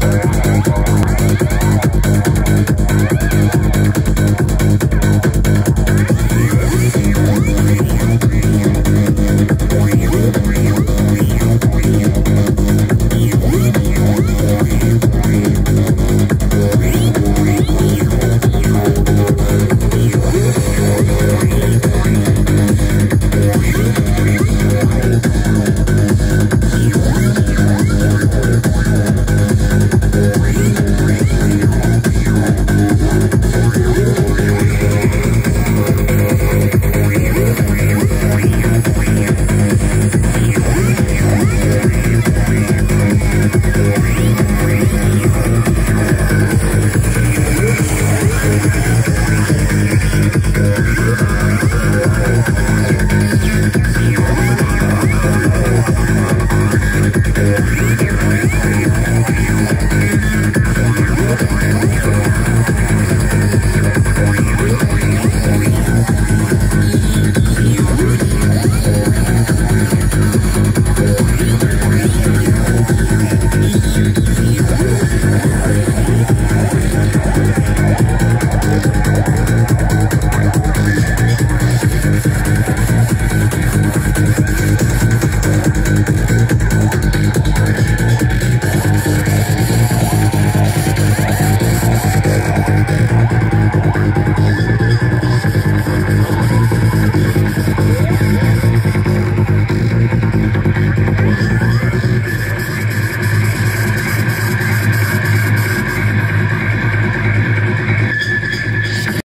Bye.